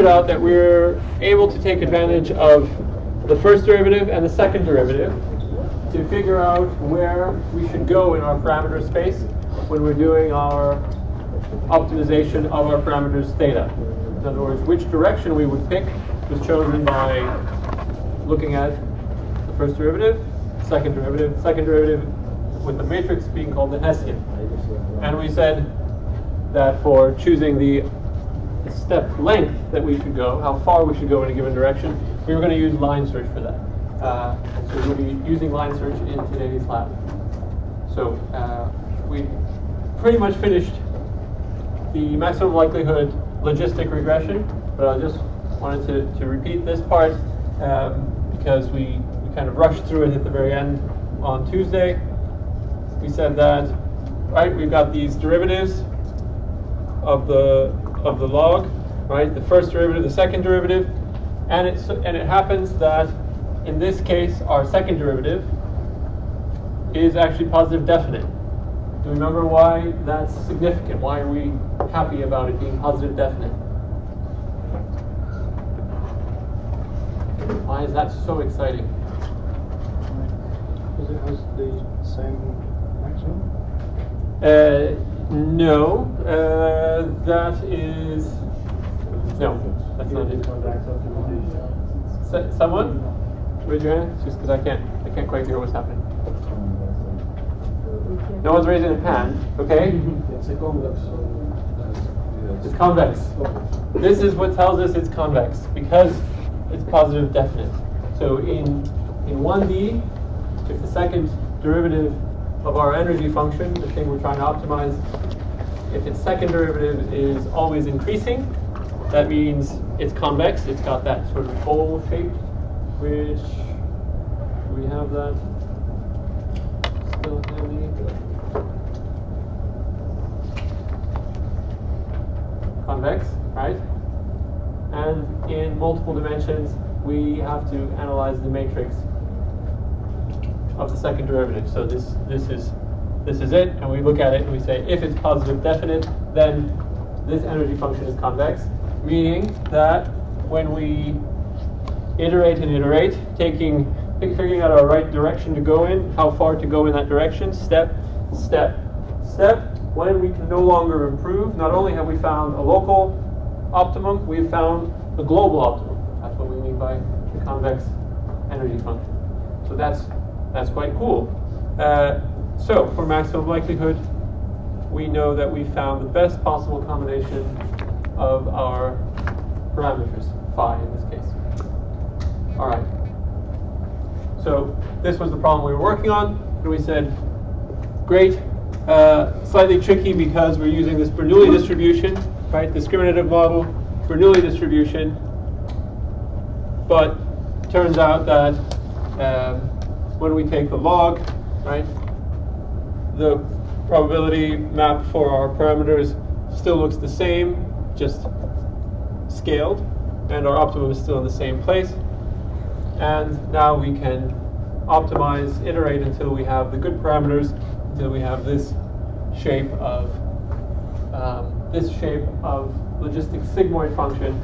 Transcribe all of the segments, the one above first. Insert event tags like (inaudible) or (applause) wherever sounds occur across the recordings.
figured out that we're able to take advantage of the first derivative and the second derivative to figure out where we should go in our parameter space when we're doing our optimization of our parameters theta. In other words, which direction we would pick was chosen by looking at the first derivative, second derivative, second derivative with the matrix being called the Hessian. And we said that for choosing the step length that we should go, how far we should go in a given direction, we were going to use line search for that. Uh, so we'll be using line search in today's lab. So uh, we pretty much finished the maximum likelihood logistic regression, but I just wanted to, to repeat this part um, because we, we kind of rushed through it at the very end on Tuesday. We said that, right, we've got these derivatives of the of the log, right? The first derivative, the second derivative, and it and it happens that in this case our second derivative is actually positive definite. Do you remember why that's significant? Why are we happy about it being positive definite? Why is that so exciting? Because it has the same maximum? Uh, no, uh, that is no, that's not it. S- someone, raise your hand, just because I can't, I can't quite hear what's happening. No one's raising a hand. Okay, It's a convex. it's convex. This is what tells us it's convex because it's positive definite. So in in 1D, if the second derivative of our energy function, the thing we're trying to optimize, if its second derivative is always increasing, that means it's convex. It's got that sort of bowl shape, which we have that still handy. Convex, right? And in multiple dimensions, we have to analyze the matrix of the second derivative. So this this is this is it, and we look at it and we say if it's positive definite, then this energy function is convex, meaning that when we iterate and iterate, taking figuring out our right direction to go in, how far to go in that direction, step, step, step. When we can no longer improve, not only have we found a local optimum, we've found a global optimum. That's what we mean by the convex energy function. So that's that's quite cool. Uh, so for maximum likelihood, we know that we found the best possible combination of our parameters, phi in this case. All right. So this was the problem we were working on, and we said, great, uh, slightly tricky because we're using this Bernoulli distribution, right? Discriminative model, Bernoulli distribution. But turns out that um, when we take the log, right, the probability map for our parameters still looks the same, just scaled, and our optimum is still in the same place. And now we can optimize, iterate until we have the good parameters, until we have this shape of um, this shape of logistic sigmoid function,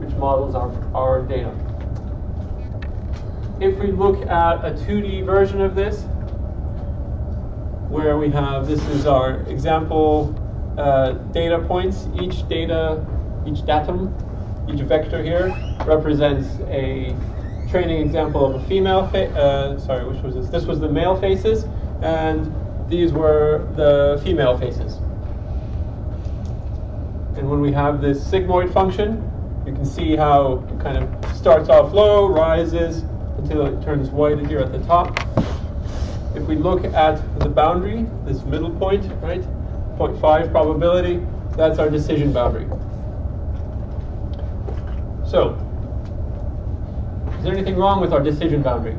which models our, our data. If we look at a 2D version of this, where we have, this is our example uh, data points, each data, each datum, each vector here represents a training example of a female, uh, sorry, which was this? This was the male faces, and these were the female faces. And when we have this sigmoid function, you can see how it kind of starts off low, rises until it turns white here at the top. If we look at the boundary, this middle point, right, 0.5 probability, that's our decision boundary. So, is there anything wrong with our decision boundary?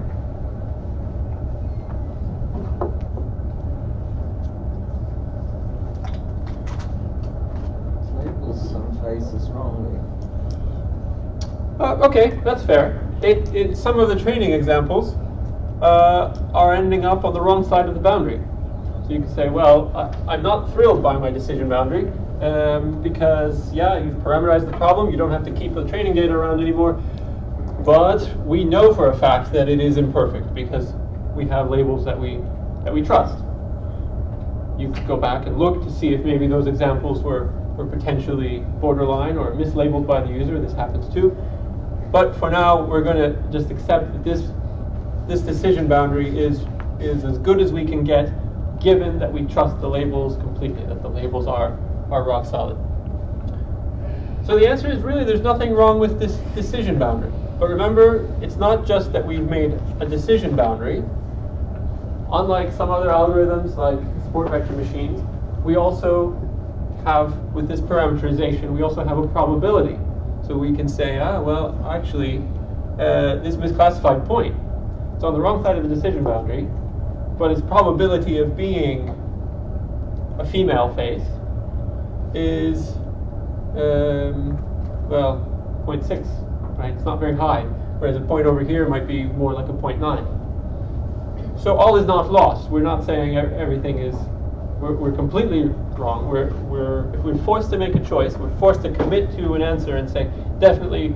labels some faces wrongly. Uh, okay, that's fair. It, it, some of the training examples uh, are ending up on the wrong side of the boundary. So you can say, well, I, I'm not thrilled by my decision boundary um, because, yeah, you've parameterized the problem, you don't have to keep the training data around anymore. But we know for a fact that it is imperfect because we have labels that we, that we trust. You could go back and look to see if maybe those examples were, were potentially borderline or mislabeled by the user. This happens too. But for now, we're going to just accept that this, this decision boundary is, is as good as we can get given that we trust the labels completely, that the labels are, are rock solid. So the answer is really there's nothing wrong with this decision boundary. But remember, it's not just that we've made a decision boundary. Unlike some other algorithms like support vector machines, we also have, with this parameterization, we also have a probability. So we can say, ah, well, actually, uh, this misclassified point, it's on the wrong side of the decision boundary, but its probability of being a female face is, um, well, 0.6, right? It's not very high, whereas a point over here might be more like a 0.9. So all is not lost. We're not saying everything is, we're, we're completely wrong. We're, we're, if we're forced to make a choice, we're forced to commit to an answer and say definitely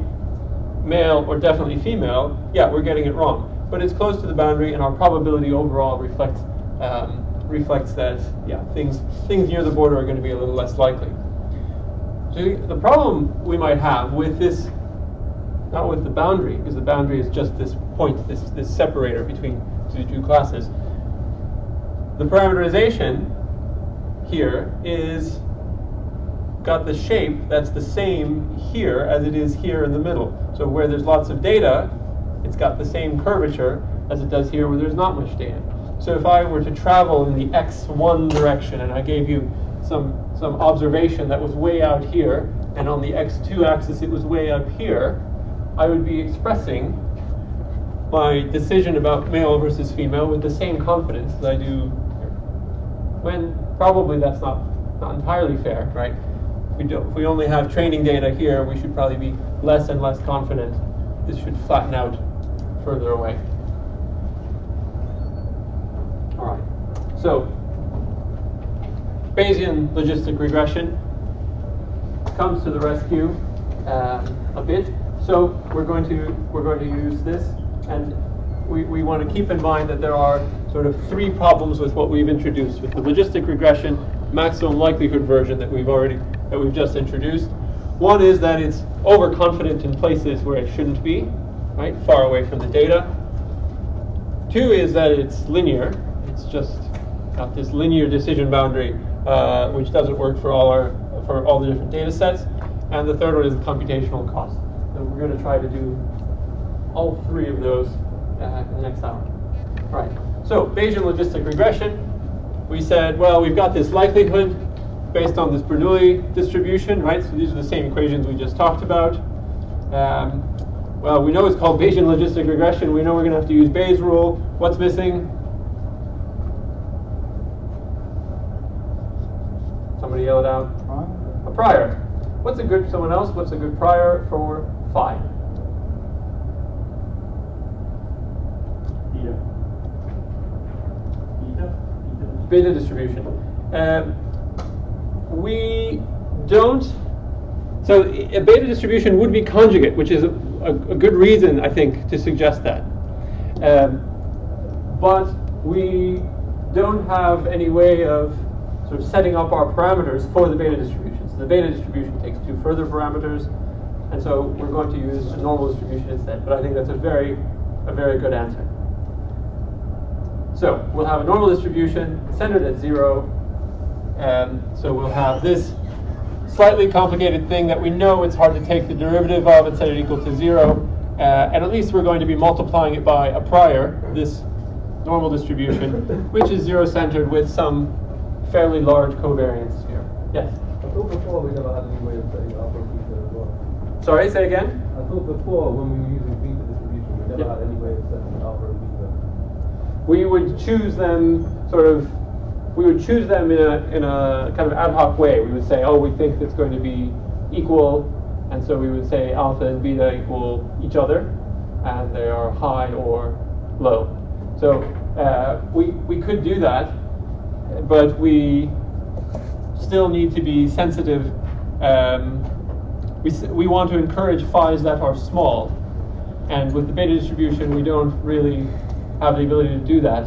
male or definitely female, yeah, we're getting it wrong. But it's close to the boundary, and our probability overall reflects um, reflects that yeah things things near the border are going to be a little less likely. So the problem we might have with this, not with the boundary, because the boundary is just this point, this this separator between the two classes. The parameterization here is got the shape that's the same here as it is here in the middle. So where there's lots of data, it's got the same curvature as it does here where there's not much data. So if I were to travel in the x1 direction and I gave you some, some observation that was way out here, and on the x2 axis it was way up here, I would be expressing my decision about male versus female with the same confidence as I do here. When probably that's not, not entirely fair, right? If we, do, if we only have training data here, we should probably be less and less confident. This should flatten out further away. All right. So Bayesian logistic regression comes to the rescue um, a bit. So we're going to we're going to use this, and we, we want to keep in mind that there are sort of three problems with what we've introduced with the logistic regression maximum likelihood version that we've already that we've just introduced. One is that it's overconfident in places where it shouldn't be, right, far away from the data. Two is that it's linear. It's just got this linear decision boundary, uh, which doesn't work for all our for all the different data sets. And the third one is the computational cost. And we're going to try to do all three of those uh, in the next hour. Right. So Bayesian logistic regression. We said, well, we've got this likelihood based on this Bernoulli distribution, right? So these are the same equations we just talked about. Um, well, we know it's called Bayesian logistic regression. We know we're going to have to use Bayes' rule. What's missing? Somebody yell it out. A prior. What's a good, someone else, what's a good prior for phi? Beta. Distribution. Um, we don't, so a beta distribution would be conjugate, which is a, a, a good reason, I think, to suggest that. Um, but we don't have any way of sort of setting up our parameters for the beta distribution. So the beta distribution takes two further parameters, and so we're going to use a normal distribution instead. But I think that's a very, a very good answer. So we'll have a normal distribution centered at zero, and so we'll have this slightly complicated thing that we know it's hard to take the derivative of and set it equal to zero. Uh, and at least we're going to be multiplying it by a prior, this normal distribution, which is zero-centered with some fairly large covariance here. Yes? I thought before we never had any way of setting alpha and beta as well. Sorry, say again? I thought before when we were using beta distribution, we never Yeah. had any way of setting alpha and beta. We would choose them sort of we would choose them in a in a kind of ad hoc way. We would say, oh, we think it's going to be equal, and so we would say alpha and beta equal each other, and they are high or low. So uh, we we could do that, but we still need to be sensitive. Um, we, we want to encourage phi's that are small. And with the beta distribution, we don't really have the ability to do that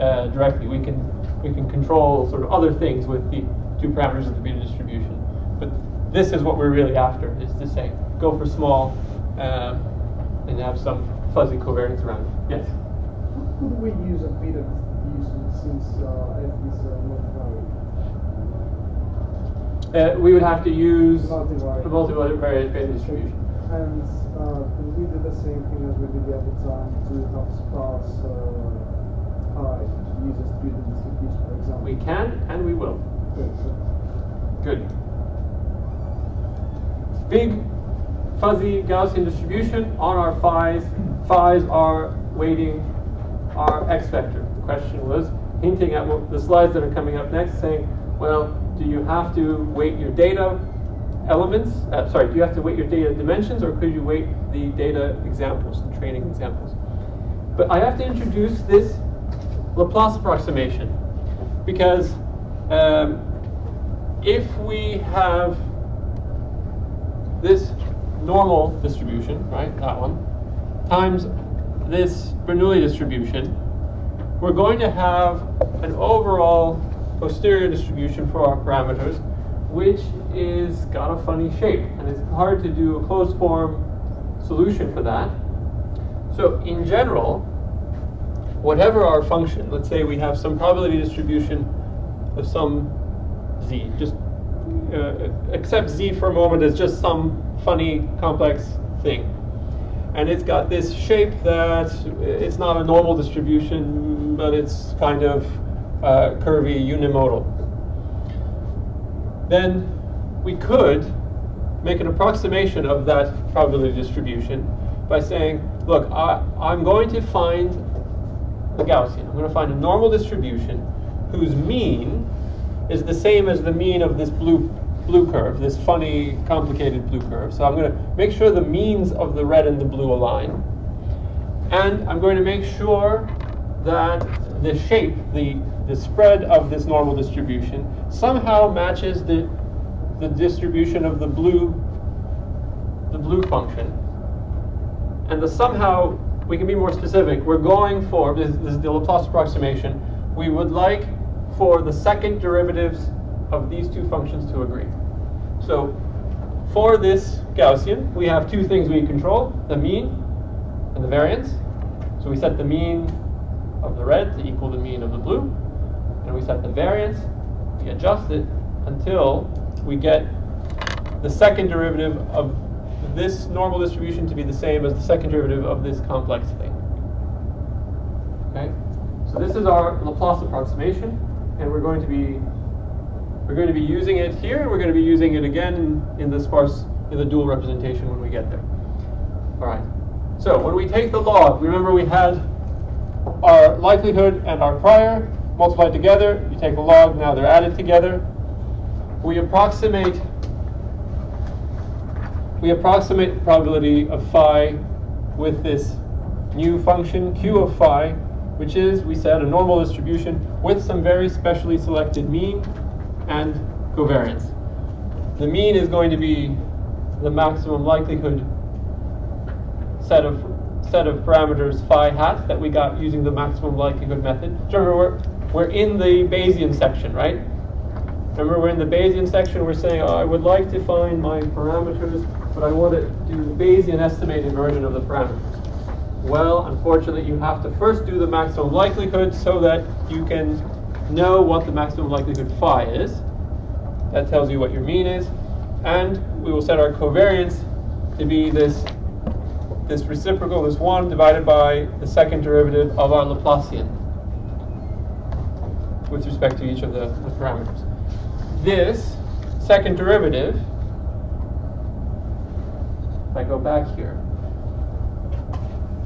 uh, directly. We can, we can control sort of other things with the two parameters of the beta distribution. But this is what we're really after, is to say, go for small um, and have some fuzzy covariance around it. Yes? Could we use a beta distribution since uh, f is uh, not varied? Uh, we would have to use Multivariate. the multivariate beta distribution. And uh, we do the same thing as we did the other time to have sparse uh, pi, use a beta distribution, for example? We can and we will. Good. Good. Big fuzzy Gaussian distribution on our phi's. Phi's are weighting our x vector. The question was hinting at the slides that are coming up next, saying, well, do you have to weight your data elements? Uh, sorry, do you have to weight your data dimensions, or could you weight the data examples, the training examples? But I have to introduce this Laplace approximation because um, if we have this normal distribution, right, that one, times this Bernoulli distribution, we're going to have an overall posterior distribution for our parameters, which is got a funny shape, and it's hard to do a closed form solution for that. So in general, whatever our function, let's say we have some probability distribution of some z, just uh, accept z for a moment as just some funny complex thing. And it's got this shape that it's not a normal distribution, but it's kind of uh, curvy unimodal. Then we could make an approximation of that probability distribution by saying, look, I, I'm going to find the Gaussian. I'm going to find a normal distribution whose mean is the same as the mean of this blue blue curve, this funny, complicated blue curve. So I'm going to make sure the means of the red and the blue align. And I'm going to make sure that the shape, the, the spread of this normal distribution somehow matches the, the distribution of the blue, the blue function. And the somehow, we can be more specific. We're going for, this, this is the Laplace approximation, we would like for the second derivatives of these two functions to agree. So for this Gaussian, we have two things we control, the mean and the variance. So we set the mean of the red to equal the mean of the blue, and we set the variance, we adjust it until we get the second derivative of this normal distribution to be the same as the second derivative of this complex thing. Okay? So this is our Laplace approximation, and we're going to be we're going to be using it here, and we're going to be using it again in, the sparse in the dual representation when we get there. All right. So when we take the log, remember we had our likelihood and our prior multiplied together. You take a log, now they're added together. We approximate we approximate probability of phi with this new function q of phi, which is, we said, a normal distribution with some very specially selected mean and covariance. The mean is going to be the maximum likelihood set of set of parameters phi hat that we got using the maximum likelihood method. Remember, we're, we're in the Bayesian section, right? Remember, we're in the Bayesian section. We're saying, oh, I would like to find my parameters, but I want to do the Bayesian estimated version of the parameters. Well, unfortunately, you have to first do the maximum likelihood so that you can know what the maximum likelihood phi is. That tells you what your mean is. And we will set our covariance to be this, this reciprocal, this 1 divided by the second derivative of our Laplacian with respect to each of the, the parameters. This second derivative, if I go back here,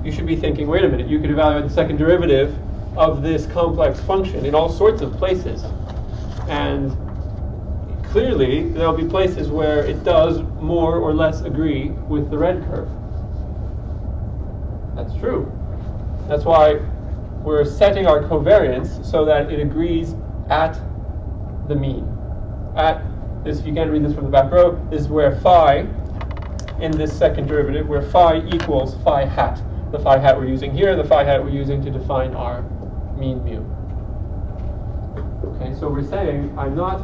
you should be thinking, wait a minute, you could evaluate the second derivative of this complex function in all sorts of places. And clearly, there'll be places where it does more or less agree with the red curve. That's true. That's why we're setting our covariance so that it agrees at the mean. At this, if you can read this from the back row, is where phi in this second derivative, where phi equals phi hat. The phi hat we're using here, the phi hat we're using to define our mean mu. Okay, so we're saying I'm not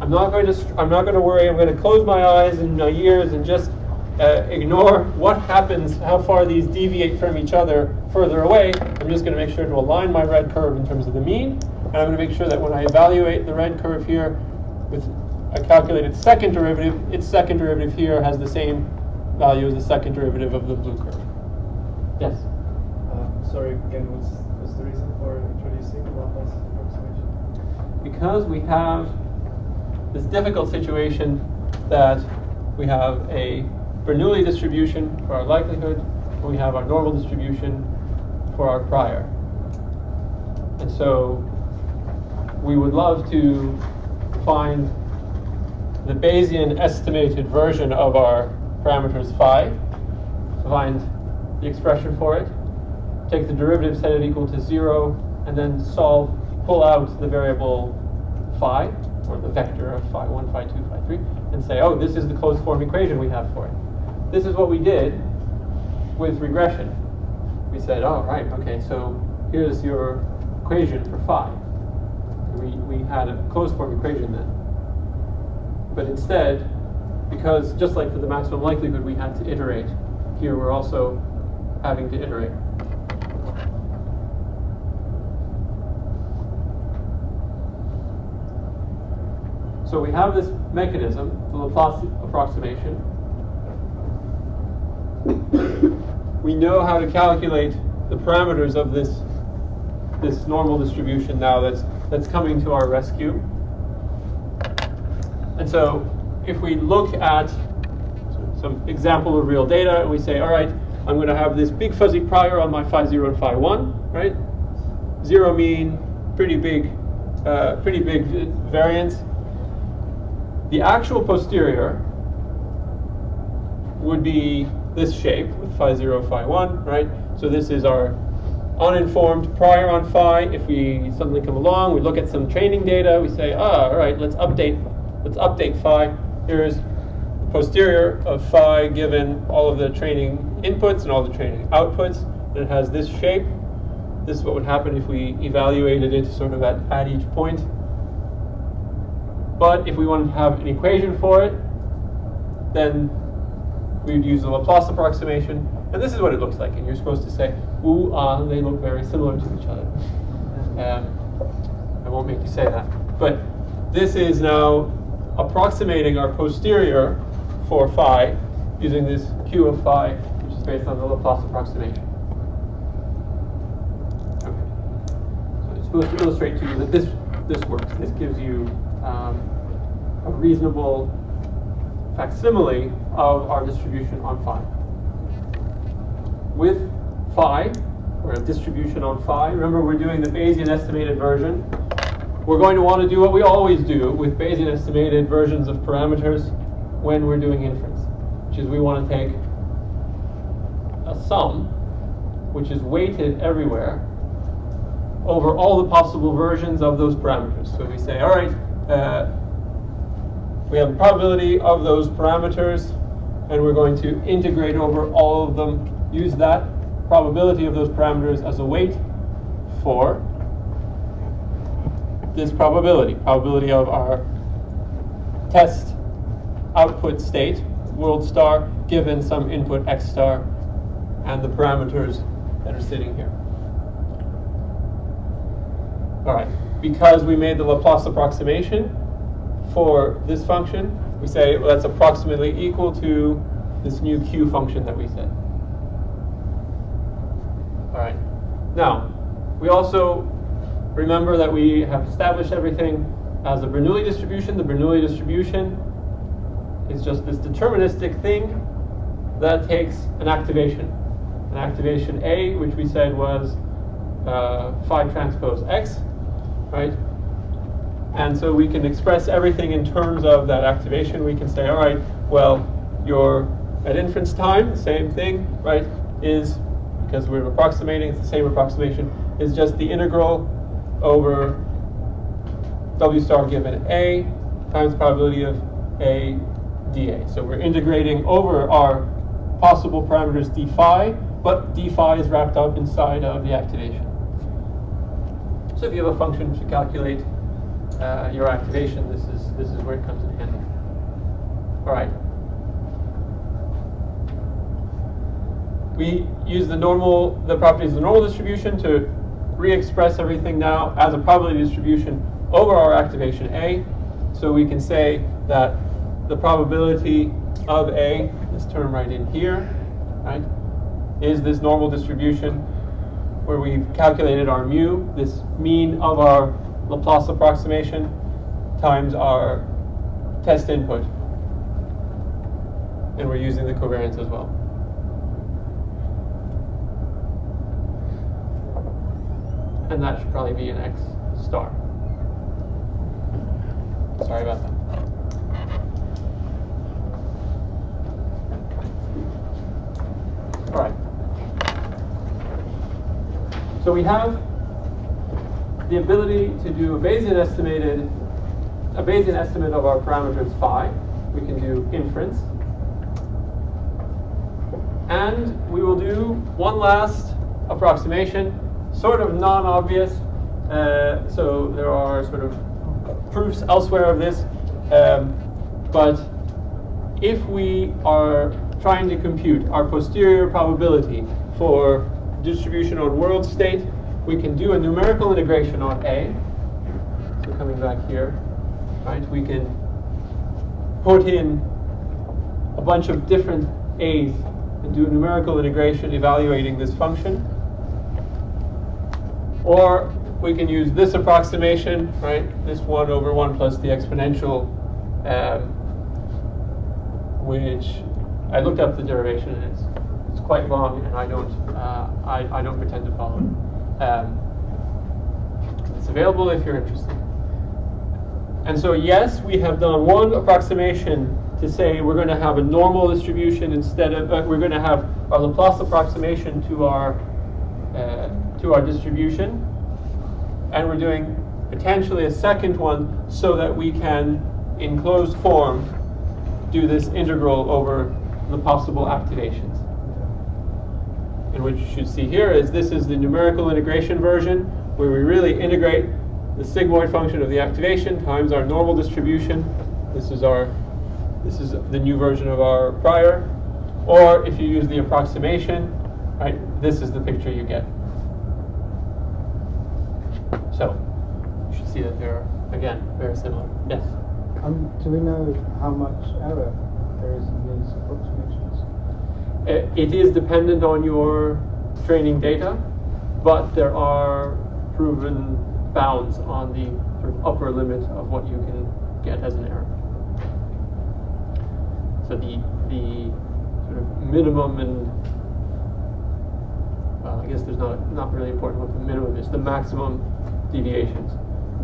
I'm not going to I'm not going to worry. I'm going to close my eyes and my ears and just uh, ignore what happens, how far these deviate from each other further away. I'm just going to make sure to align my red curve in terms of the mean, and I'm going to make sure that when I evaluate the red curve here with a calculated second derivative, its second derivative here has the same value as the second derivative of the blue curve. Yes. Uh, sorry, again, what's, what's the reason for introducing Laplace approximation? because we have this difficult situation that we have a Bernoulli distribution for our likelihood, and we have our normal distribution for our prior. And so we would love to find the Bayesian estimated version of our parameters phi, find the expression for it, take the derivative, set it equal to zero, and then solve, pull out the variable phi, or the vector of phi 1, phi 2, phi 3, and say, oh, this is the closed form equation we have for it. This is what we did with regression. We said, oh, right, okay, so here's your equation for phi. We, we had a closed form equation then. But instead, because just like for the maximum likelihood we had to iterate, here we're also having to iterate. So we have this mechanism, the Laplace approximation. (coughs) we know how to calculate the parameters of this this normal distribution now that's that's coming to our rescue. And so if we look at some example of real data and we say, all right, I'm going to have this big fuzzy prior on my phi 0 and phi 1, right? Zero mean, pretty big, uh, pretty big variance. The actual posterior would be this shape with phi 0, phi 1, right? So this is our uninformed prior on phi. If we suddenly come along, we look at some training data, we say, ah, all right, let's update, let's update phi. Here's the posterior of phi given all of the training inputs and all the training outputs. And it has this shape. This is what would happen if we evaluated it sort of at, at each point. But if we wanted to have an equation for it, then we'd use the Laplace approximation. And this is what it looks like. And you're supposed to say, they look very similar to each other. Um, I won't make you say that. But this is now approximating our posterior for phi using this q of phi, which is based on the Laplace approximation. Okay. So it's supposed to illustrate to you that this, this works. This gives you um, a reasonable facsimile of our distribution on phi. With phi, or a distribution on phi, remember we're doing the Bayesian estimated version. We're going to want to do what we always do with Bayesian estimated versions of parameters when we're doing inference, which is we want to take a sum, which is weighted everywhere, over all the possible versions of those parameters. So we say, all right, uh, we have a probability of those parameters, and we're going to integrate over all of them, use that probability of those parameters as a weight for this probability, probability of our test output state, world star, given some input x star, and the parameters that are sitting here. All right, because we made the Laplace approximation for this function, we say well, that's approximately equal to this new q function that we said. All right, now we also remember that we have established everything as a Bernoulli distribution. The Bernoulli distribution is just this deterministic thing that takes an activation. An activation A, which we said was uh, phi transpose X, right? And so we can express everything in terms of that activation. We can say, all right, well, your at inference time, same thing, right, is, because we're approximating, it's the same approximation, is just the integral over W star given A times probability of A dA. So we're integrating over our possible parameters d phi, but d phi is wrapped up inside of the activation. So if you have a function to calculate uh, your activation, this is this is where it comes in handy. All right. We use the normal the properties of the normal distribution to re-express everything now as a probability distribution over our activation A. So we can say that the probability of A, this term right in here, right, is this normal distribution where we've calculated our mu, this mean of our Laplace approximation, times our test input. And we're using the covariance as well. And that should probably be an X star. Sorry about that. All right. So we have the ability to do a Bayesian estimated, a Bayesian estimate of our parameters phi. We can do inference. And we will do one last approximation, sort of non-obvious. Uh, so there are sort of proofs elsewhere of this. Um, but if we are trying to compute our posterior probability for distribution on world state, we can do a numerical integration on A. So coming back here, right, we can put in a bunch of different A's and do a numerical integration evaluating this function. Or we can use this approximation, right, this 1 over 1 plus the exponential, um, which I looked up the derivation and it's, it's quite long and I don't, uh, I, I don't pretend to follow it. Um, it's available if you're interested. And so yes, we have done one approximation to say we're going to have a normal distribution instead of, uh, we're going to have our Laplace approximation to our, uh, to our distribution. And we're doing potentially a second one so that we can, in closed form, do this integral over the possible activations. And what you should see here is this is the numerical integration version where we really integrate the sigmoid function of the activation times our normal distribution. This is our this is the new version of our prior. Or if you use the approximation, right, this is the picture you get. So you should see that they're again very similar. Yes. Um, do we know how much error there is in these approximations? Uh, It is dependent on your training data, but there are proven bounds on the sort of upper limit of what you can get as an error. So the the sort of minimum and well, I guess there's not not really important what the minimum is. The maximum deviations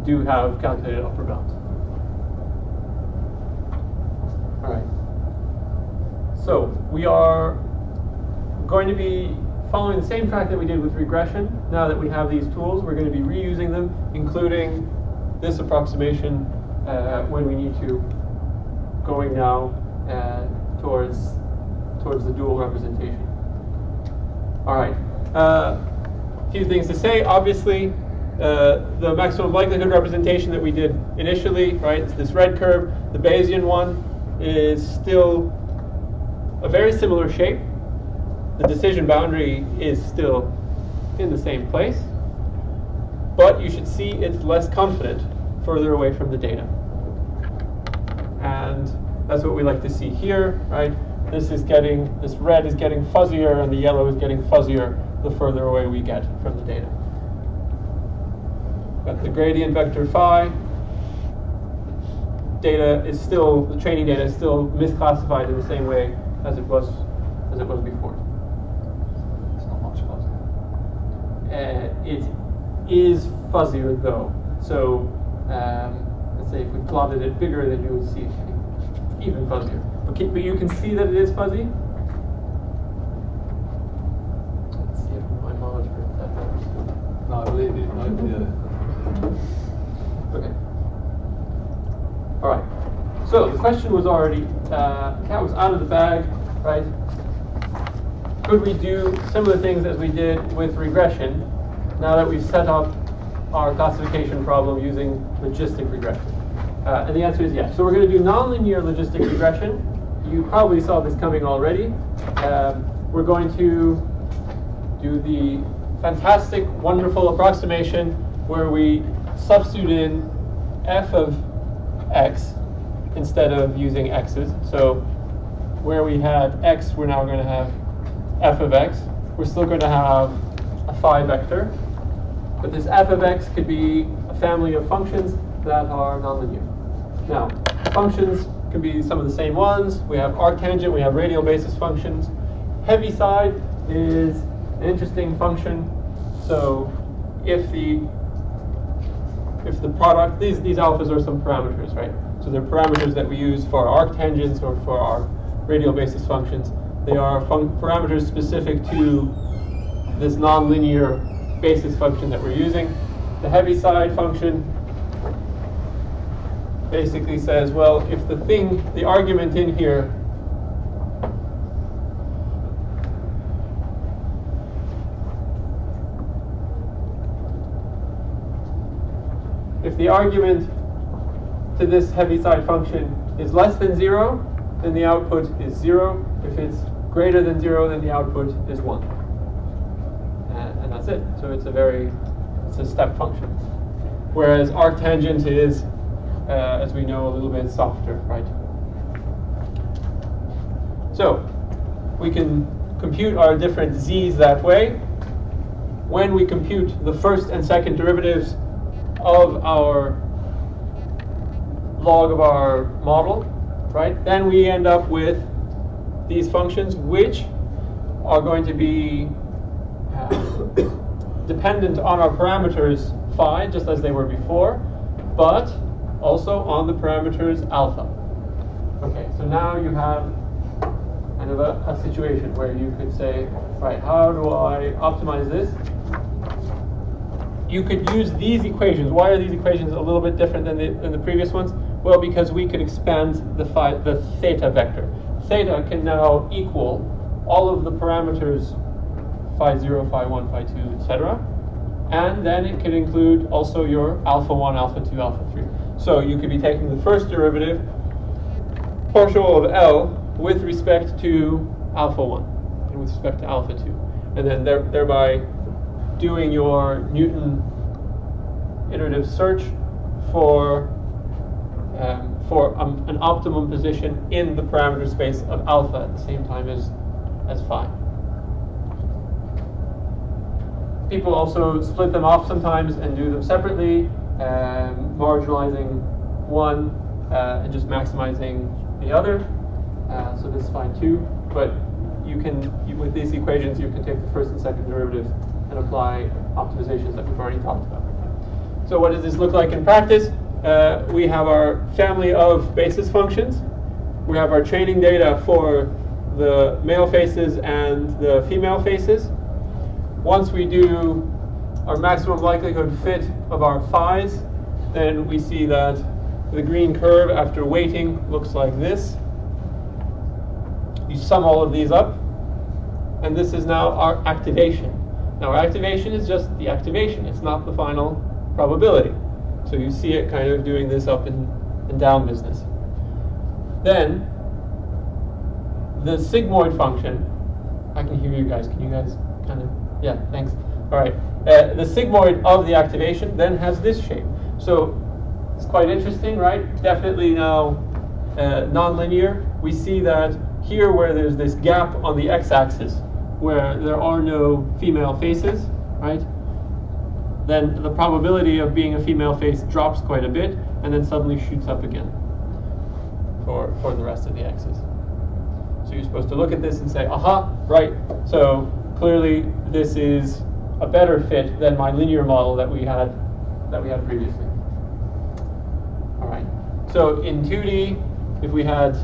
do have calculated upper bounds. All right. So we are going to be following the same track that we did with regression. Now that we have these tools, we're going to be reusing them, including this approximation uh, when we need to, going now uh, towards towards the dual representation. All right. Uh, a few things to say. Obviously, uh, the maximum likelihood representation that we did initially, right? This red curve. The Bayesian one is still a very similar shape. The decision boundary is still in the same place, but you should see it's less confident further away from the data. And that's what we like to see here, right? This is getting, this red is getting fuzzier and the yellow is getting fuzzier the further away we get from the data. Got the gradient vector phi. Data is still, the training data is still misclassified in the same way as it was, as it was before. It's not much fuzzier. Uh, it is fuzzier though. So um, let's say if we plotted it bigger, then you would see it even fuzzier. But, can, but you can see that it is fuzzy. Let's see if my monitor if that works. No, I believe you. Okay. All right. So the question was already, uh, cat was out of the bag, right? Could we do similar things as we did with regression now that we've set up our classification problem using logistic regression? Uh, and the answer is yes. So we're going to do nonlinear logistic regression. You probably saw this coming already. Um, we're going to do the fantastic, wonderful approximation where we substitute in f of x instead of using x's. So where we had x, we're now going to have f of x. We're still going to have a phi vector. But this f of x could be a family of functions that are nonlinear. Now, functions can be some of the same ones. We have arctangent, we have radial basis functions. Heaviside is an interesting function. So if the if the product, these, these alphas are some parameters, right? So they're parameters that we use for our arctangents or for our radial basis functions. They are parameters specific to this nonlinear basis function that we're using. The heaviside function basically says, well, if the thing, the argument in here if the argument to this heaviside function is less than zero, then the output is zero. If it's greater than zero, then the output is one. And, and that's it. So it's a very, it's a step function. Whereas arctangent is, uh, as we know, a little bit softer, right? So we can compute our different z's that way. When we compute the first and second derivatives of our log of our model, right? Then we end up with these functions which are going to be uh, (coughs) dependent on our parameters phi, just as they were before, but also on the parameters alpha. Okay, so now you have kind of a, a situation where you could say, right, how do I optimize this? You could use these equations. Why are these equations a little bit different than the, than the previous ones? Well, because we could expand the, phi, the theta vector. Theta can now equal all of the parameters phi 0, phi 1, phi 2, etc. And then it can include also your alpha 1, alpha 2, alpha 3. So you could be taking the first derivative, partial of L, with respect to alpha 1 and with respect to alpha 2. And then there, thereby doing your Newton iterative search for um, for um, an optimum position in the parameter space of alpha at the same time as as phi. People also split them off sometimes and do them separately, um, marginalizing one uh, and just maximizing the other. Uh, so this is fine too. But you can, with these equations, you can take the first and second derivatives and apply optimizations that we've already talked about. So what does this look like in practice? Uh, we have our family of basis functions. We have our training data for the male faces and the female faces. Once we do our maximum likelihood fit of our phi's, then we see that the green curve after weighting looks like this. You sum all of these up, and this is now our activation. Now activation is just the activation, it's not the final probability. So you see it kind of doing this up and, and down business. Then, the sigmoid function, I can hear you guys, can you guys kind of, yeah, thanks. All right, uh, the sigmoid of the activation then has this shape. So it's quite interesting, right? Definitely now uh, nonlinear. We see that here where there's this gap on the x-axis, where there are no female faces, right? Then the probability of being a female face drops quite a bit and then suddenly shoots up again for, for the rest of the x's. So you're supposed to look at this and say, aha, right, so clearly this is a better fit than my linear model that we had that we had previously. All right. So in 2D, if we had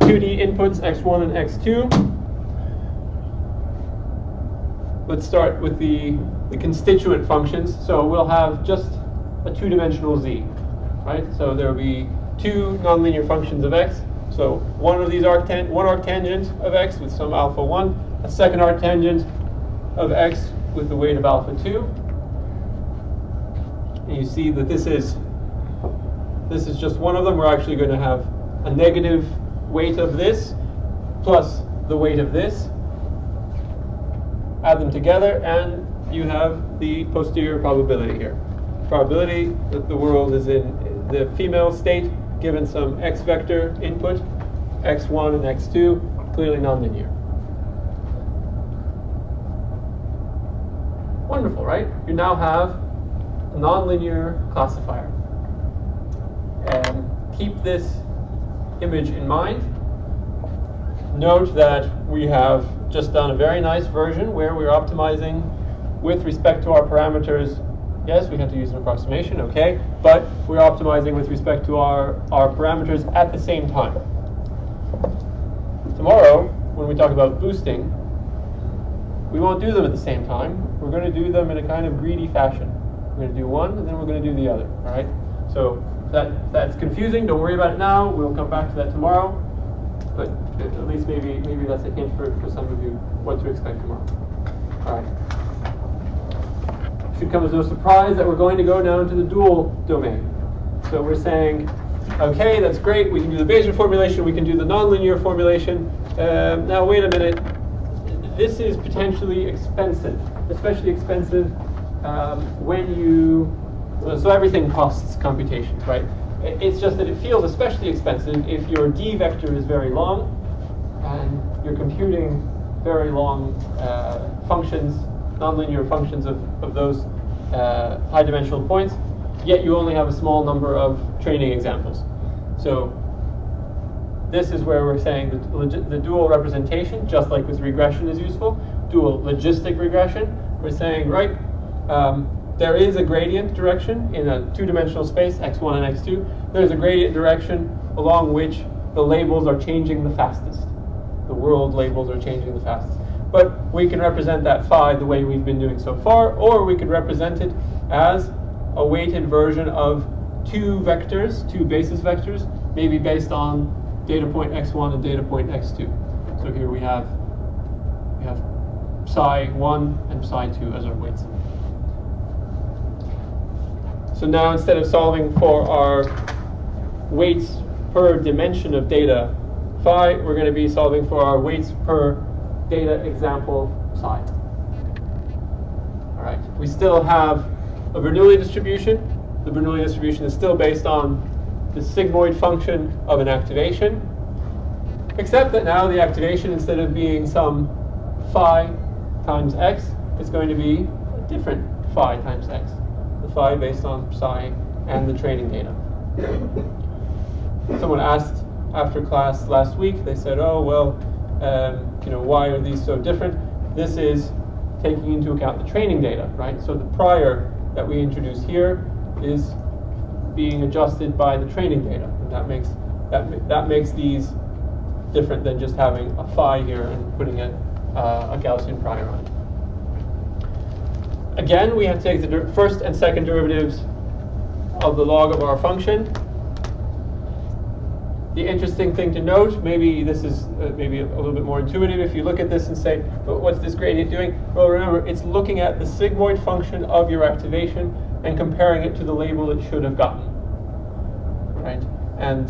2D inputs x1 and x2, let's start with the, the constituent functions. So we'll have just a two-dimensional z, right? So there will be two nonlinear functions of x. So one of these arctan one arctangent of x with some alpha 1, a second arctangent of x with the weight of alpha 2. And you see that this is this is just one of them. We're actually going to have a negative weight of this plus the weight of this. Add them together and you have the posterior probability here. Probability that the world is in the female state given some x vector input, x1 and x2, clearly nonlinear. Wonderful, right? You now have a nonlinear classifier. And keep this image in mind. Note that we have just done a very nice version where we're optimizing with respect to our parameters. Yes, we have to use an approximation, okay, but we're optimizing with respect to our, our parameters at the same time. Tomorrow, when we talk about boosting, we won't do them at the same time. We're going to do them in a kind of greedy fashion. We're going to do one, and then we're going to do the other, all right? So that, that's confusing. Don't worry about it now. We'll come back to that tomorrow. But at least maybe maybe that's a hint for, for some of you what to expect tomorrow. All right. Should come as no surprise that we're going to go down into the dual domain. So we're saying, okay, that's great. We can do the Bayesian formulation. We can do the nonlinear formulation. Um, now wait a minute. This is potentially expensive, especially expensive um, when you so everything costs computations, right? It's just that it feels especially expensive if your d vector is very long and you're computing very long uh, functions, nonlinear functions of, of those uh, high dimensional points, yet you only have a small number of training examples. So this is where we're saying that the dual representation, just like with regression is useful, dual logistic regression, we're saying, right, um, there is a gradient direction in a two-dimensional space, x1 and x2. There's a gradient direction along which the labels are changing the fastest. The world labels are changing the fastest. But we can represent that phi the way we've been doing so far, or we could represent it as a weighted version of two vectors, two basis vectors, maybe based on data point x1 and data point x2. So here we have we have psi 1 and psi 2 as our weights. So now instead of solving for our weights per dimension of data phi, we're going to be solving for our weights per data example psi. All right. We still have a Bernoulli distribution. The Bernoulli distribution is still based on the sigmoid function of an activation, except that now the activation, instead of being some phi times x, is going to be a different phi times x phi based on psi and the training data. Someone asked after class last week, they said, oh, well, um, you know, why are these so different? This is taking into account the training data, right? So the prior that we introduce here is being adjusted by the training data. And that makes that that makes these different than just having a phi here and putting a, uh, a Gaussian prior on it. Again, we have to take the first and second derivatives of the log of our function. The interesting thing to note, maybe this is uh, maybe a, a, little bit more intuitive if you look at this and say, but what's this gradient doing? Well, remember, it's looking at the sigmoid function of your activation and comparing it to the label it should have gotten. Right? And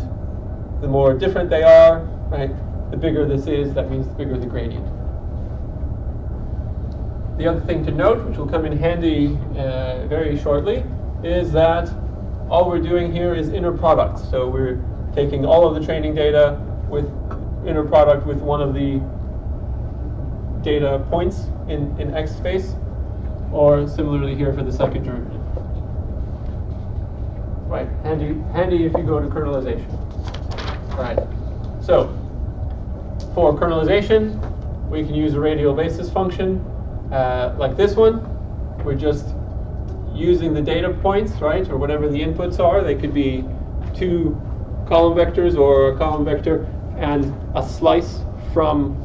the more different they are, right, the bigger this is, that means the bigger the gradient. The other thing to note, which will come in handy uh, very shortly, is that all we're doing here is inner products. So we're taking all of the training data with inner product with one of the data points in, in X space, or similarly here for the second derivative. Right, handy, handy if you go to kernelization. Right, so for kernelization, we can use a radial basis function uh, like this one, we're just using the data points, right, or whatever the inputs are. They could be two column vectors or a column vector and a slice from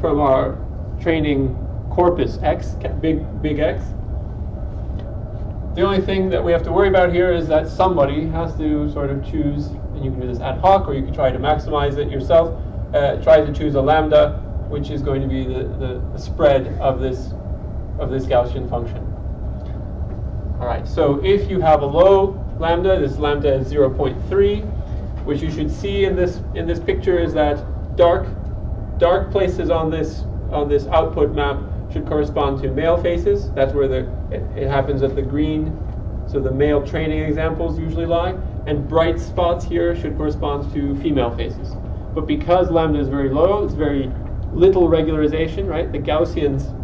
from our training corpus X, big big X. The only thing that we have to worry about here is that somebody has to sort of choose, and you can do this ad hoc, or you can try to maximize it yourself. Uh, try to choose a lambda, which is going to be the, the, the spread of this of this Gaussian function. All right. So if you have a low lambda, this lambda is 0.3. which you should see in this in this picture is that dark dark places on this on this output map should correspond to male faces. That's where the it, it happens at the green. So the male training examples usually lie, and bright spots here should correspond to female faces. But because lambda is very low, it's very little regularization, right? The Gaussians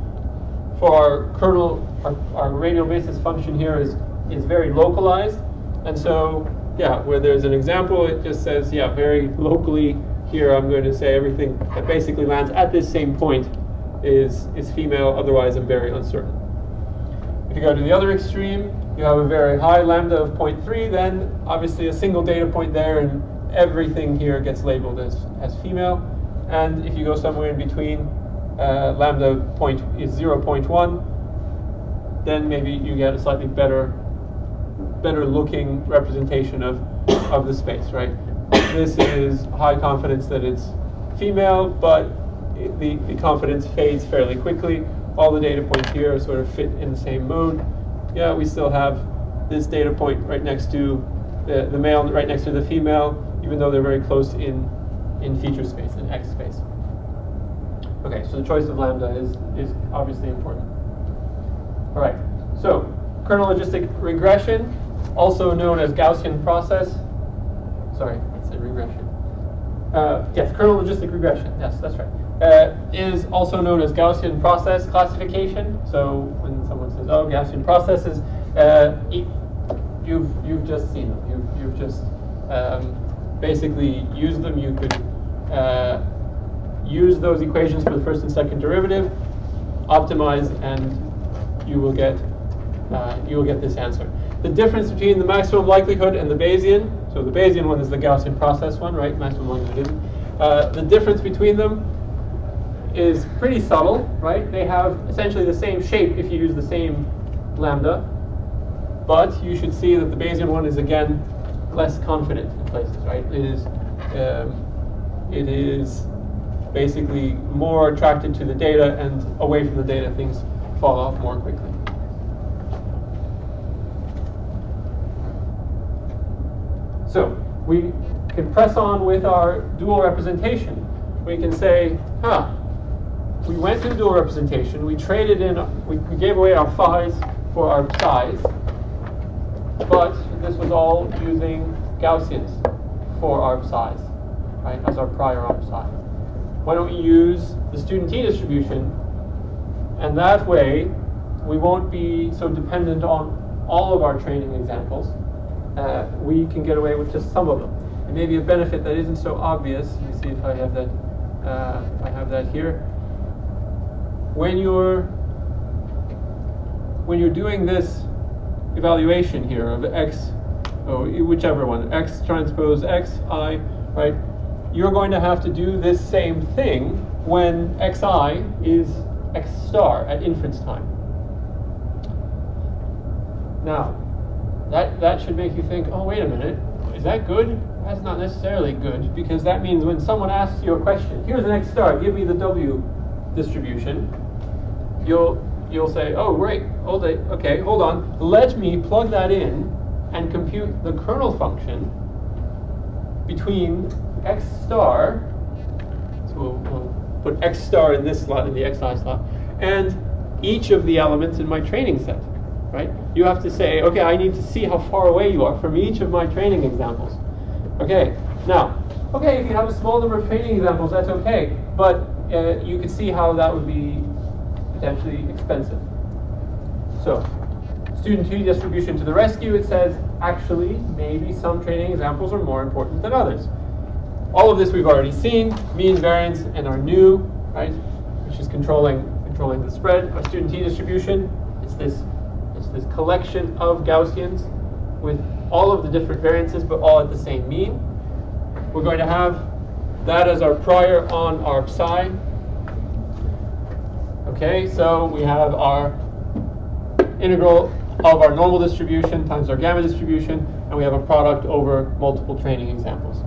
for our kernel, our, our radial basis function here is is very localized, and so yeah, where there's an example, it just says yeah, very locally here. I'm going to say everything that basically lands at this same point is, is female, otherwise I'm very uncertain. If you go to the other extreme, you have a very high lambda of 0.3, then obviously a single data point there and everything here gets labeled as, as female. And if you go somewhere in between, uh, lambda point is 0.1, then maybe you get a slightly better better looking representation of, of the space, right? This is high confidence that it's female, but the, the confidence fades fairly quickly. All the data points here sort of fit in the same mode. Yeah, we still have this data point right next to the, the male, right next to the female, even though they're very close in, in feature space, in X space. Okay, so the choice of lambda is, is obviously important. All right, so kernel logistic regression, also known as Gaussian process. Sorry, I said regression. Uh, yes, kernel logistic regression. Yes, that's right uh, is also known as Gaussian process classification. So when someone says, "Oh, Gaussian processes," uh, you've you've just seen them. You've you've just um, basically used them. You could uh, use those equations for the first and second derivative, optimize, and you will get uh, you will get this answer. The difference between the maximum likelihood and the Bayesian. So the Bayesian one is the Gaussian process one, right? Maximum likelihood. Uh, the difference between them is pretty subtle, right? They have essentially the same shape if you use the same lambda, but you should see that the Bayesian one is again less confident in places, right? It is, um, it is basically more attracted to the data and away from the data things fall off more quickly. So we can press on with our dual representation. We can say, huh, we went through dual representation. We traded in, we, gave away our phi's for our psi's, but this was all using Gaussians for our psi's, right, as our prior psi. Why don't we use the student t distribution, and that way we won't be so dependent on all of our training examples. Uh, we can get away with just some of them. And maybe a benefit that isn't so obvious. Let me see if I have that. Uh, I have that here when you're when you're doing this evaluation here of x, oh, whichever one, x transpose x, i, right, you're going to have to do this same thing when xi is x star at inference time. Now, that, that should make you think, oh, wait a minute, is that good? That's not necessarily good, because that means when someone asks you a question, here's an x star, give me the w distribution, you'll you'll say, oh great, hold it, okay, hold on, let me plug that in and compute the kernel function between x star, so we'll, we'll put x star in this slot, in the xi slot, and each of the elements in my training set, right? You have to say, okay, I need to see how far away you are from each of my training examples. Okay, now, okay, if you have a small number of training examples, that's okay, but uh, you can see how that would be potentially expensive. So, student t distribution to the rescue, it says, actually, maybe some training examples are more important than others. All of this we've already seen, mean variance and our nu, right, which is controlling controlling the spread of student t distribution. It's this it's this collection of Gaussians with all of the different variances, but all at the same mean. We're going to have that as our prior on our psi, Okay, so we have our integral of our normal distribution times our gamma distribution, and we have a product over multiple training examples.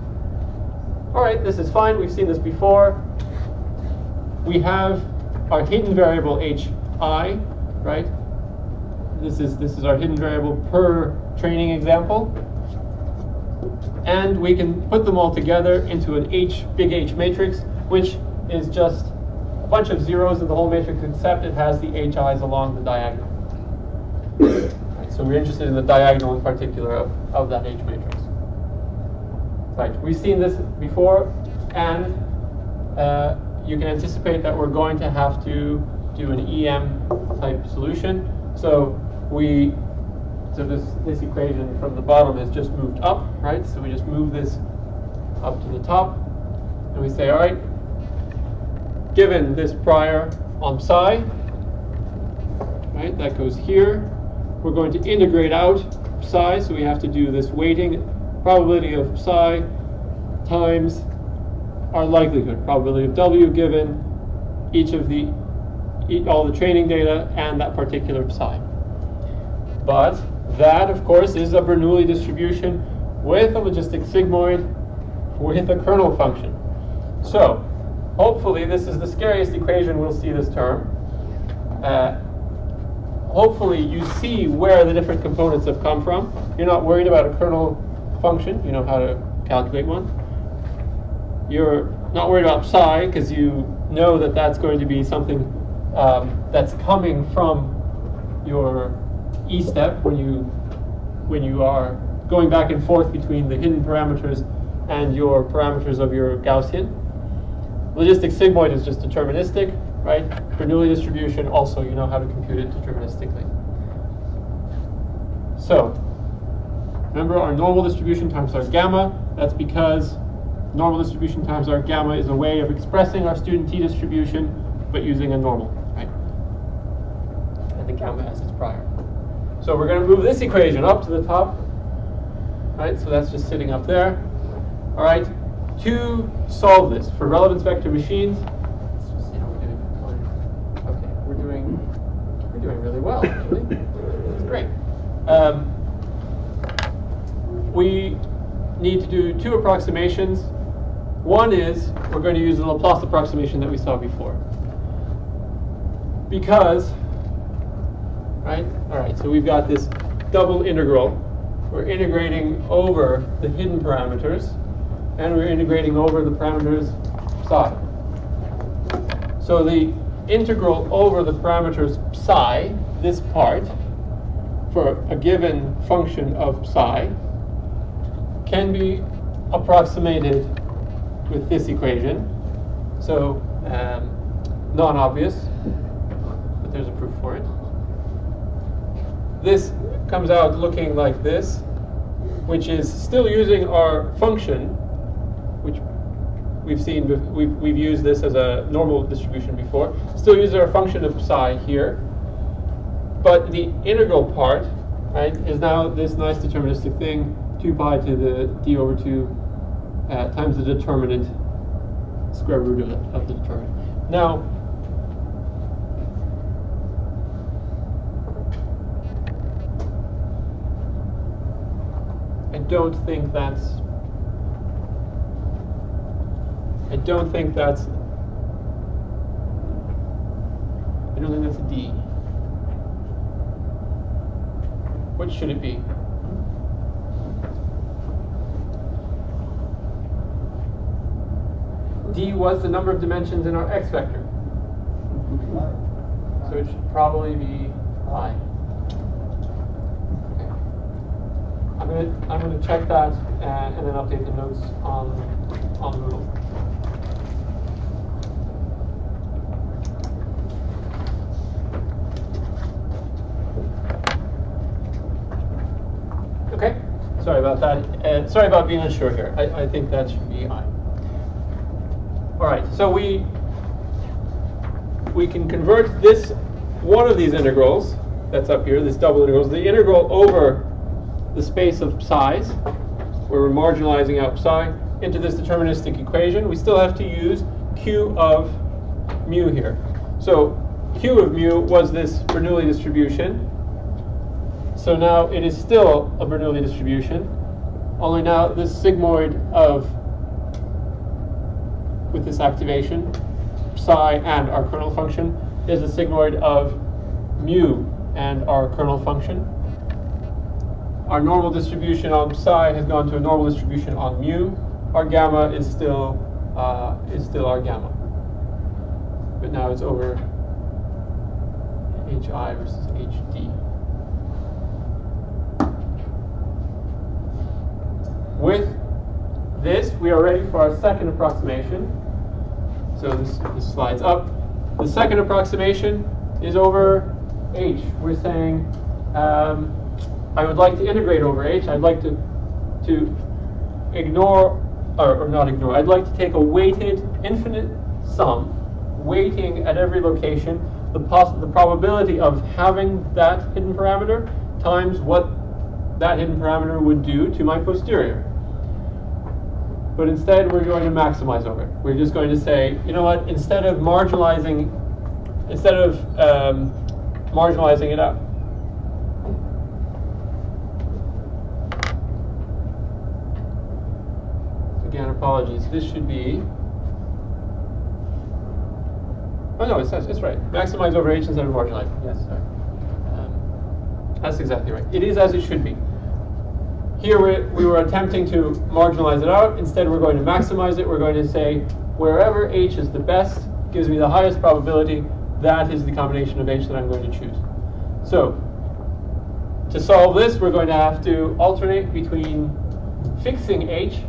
All right, this is fine. We've seen this before. We have our hidden variable hi, right? This is this is our hidden variable per training example. And we can put them all together into an H, big H matrix, which is just a bunch of zeros in the whole matrix, except it has the HIs along the diagonal. So we're interested in the diagonal in particular of, of that H matrix. Right, we've seen this before, and uh, you can anticipate that we're going to have to do an EM type solution. So we so this, this equation from the bottom is just moved up, right? So we just move this up to the top, and we say, all right, given this prior on psi, right, that goes here, we're going to integrate out psi, so we have to do this weighting probability of psi times our likelihood, probability of W given each of the, all the training data and that particular psi. But that, of course, is a Bernoulli distribution with a logistic sigmoid with a kernel function. So, hopefully, this is the scariest equation we'll see this term. Uh, hopefully, you see where the different components have come from. You're not worried about a kernel function. You know how to calculate one. You're not worried about psi because you know that that's going to be something um, that's coming from your E step when you when you are going back and forth between the hidden parameters and your parameters of your Gaussian. Logistic sigmoid is just deterministic, right? Bernoulli distribution, also you know how to compute it deterministically. So, remember our normal distribution times our gamma, that's because normal distribution times our gamma is a way of expressing our student t distribution, but using a normal, right? And the gamma as its prior. So we're going to move this equation up to the top. Right, so that's just sitting up there. All right, to solve this for relevance vector machines, let's just see how we're doing. Okay, we're doing we're doing really well. Actually, it's great. Um, we need to do two approximations. One is we're going to use the Laplace approximation that we saw before. Because right? All right, so we've got this double integral. We're integrating over the hidden parameters, and we're integrating over the parameters psi. So the integral over the parameters psi, this part, for a given function of psi, can be approximated with this equation. So um, non-obvious, but there's a proof for it. This comes out looking like this, which is still using our function, which we've seen, we've, we've used this as a normal distribution before, still use our function of psi here, but the integral part, right, is now this nice deterministic thing, 2 pi to the d over 2 uh, times the determinant square root of, of the determinant. Now, I don't think that's I don't think that's I don't think that's a D. What should it be? D was the number of dimensions in our x vector. So it should probably be I. I'm gonna I'm gonna check that and, and then update the notes on on Moodle. Okay, sorry about that. Uh, sorry about being unsure here. I, I think that should be I. All right, so we we can convert this one of these integrals that's up here, this double integral, the integral over the space of psi's, where we're marginalizing out psi, into this deterministic equation, we still have to use q of mu here. So q of mu was this Bernoulli distribution. So now it is still a Bernoulli distribution, only now this sigmoid of, with this activation, psi and our kernel function, is a sigmoid of mu and our kernel function. Our normal distribution on psi has gone to a normal distribution on mu. Our gamma is still uh, is still our gamma, but now it's over hi versus hd. With this, we are ready for our second approximation. So this, this slides up. The second approximation is over h. We're saying um, I would like to integrate over h. I'd like to to ignore or, or not ignore. I'd like to take a weighted infinite sum, weighting at every location the poss- the probability of having that hidden parameter times what that hidden parameter would do to my posterior. But instead, we're going to maximize over it. We're just going to say, you know what? Instead of marginalizing, instead of um, marginalizing it out. Again, apologies. This should be. Oh no, it's, it's right. Maximize over h instead of marginalize. Yes, sorry. Um, that's exactly right. It is as it should be. Here we, we were attempting to marginalize it out. Instead, we're going to maximize it. We're going to say wherever h is the best, gives me the highest probability, that is the combination of h that I'm going to choose. So to solve this, we're going to have to alternate between fixing h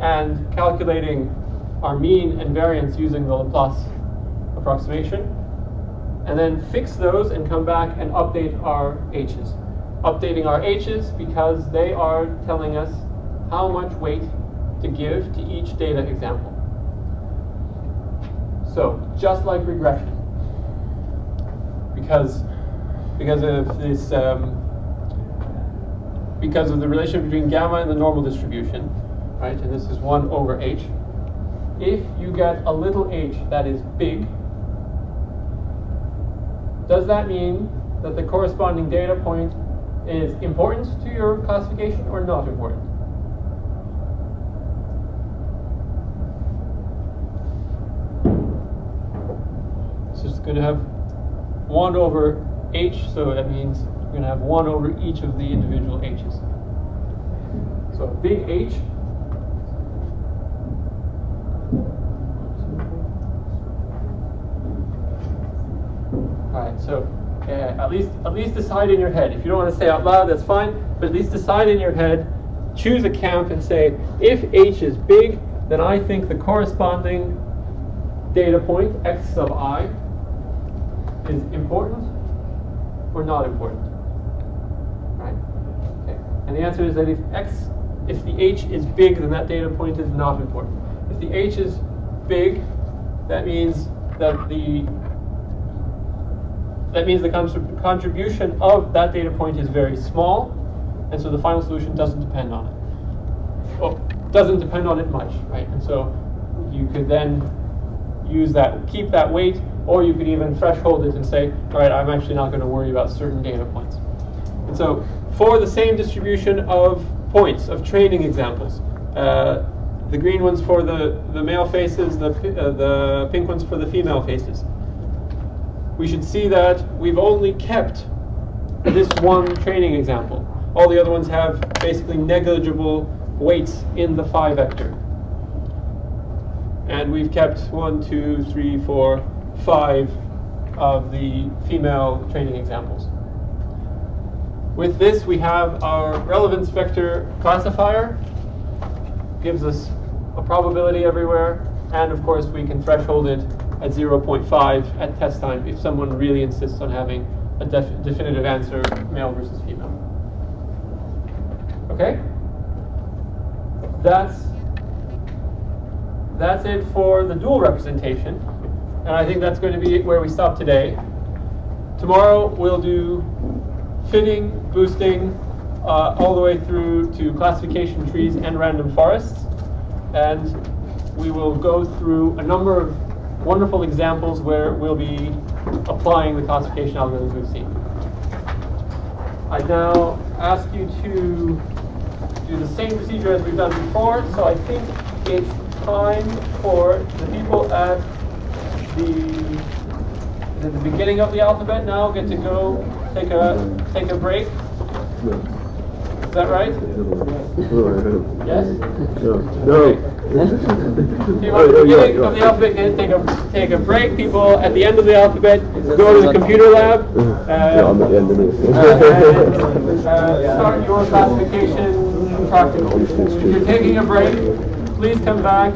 and calculating our mean and variance using the Laplace approximation, and then fix those and come back and update our h's updating our h's because they are telling us how much weight to give to each data example. So just like regression, because because of this um, because of the relationship between gamma and the normal distribution, right? And this is one over h. If you get a little h that is big, does that mean that the corresponding data point is important to your classification or not important? So it's going to have 1 over h, so that means we're going to have 1 over each of the individual h's. So big H All right, so uh, at least at least decide in your head. If you don't want to say out loud, that's fine. But at least decide in your head. Choose a count and say, if h is big, then I think the corresponding data point x sub i is important or not important. Right? Okay. And the answer is that if x, if the h is big, then that data point is not important. If the h is big, that means that the that means the contribution of that data point is very small, and so the final solution doesn't depend on it. Well, doesn't depend on it much, right? And so you could then use that, keep that weight, or you could even threshold it and say, all right, I'm actually not going to worry about certain data points. And so for the same distribution of points, of training examples, uh, the green ones for the, the male faces, the, uh, the pink ones for the female faces we should see that we've only kept this one training example. All the other ones have basically negligible weights in the phi vector. And we've kept one, two, three, four, five of the female training examples. With this, we have our relevance vector classifier, gives us a probability everywhere, and of course we can threshold it at 0.5 at test time if someone really insists on having a def definitive answer, male versus female. Okay? That's, that's it for the dual representation. And I think that's going to be where we stop today. Tomorrow we'll do fitting, boosting, uh, all the way through to classification trees and random forests. And we will go through a number of wonderful examples where we'll be applying the classification algorithms we've seen. I now ask you to do the same procedure as we've done before. So I think it's time for the people at the at the beginning of the alphabet now get to go take a take a break. Is that right? Yes? No. People at the beginning of the alphabet take a take a break. People at the end of the alphabet go to the computer lab. Yeah, I'm at the end of it. uh, and, uh, start your classification practical. If you're taking a break, please come back.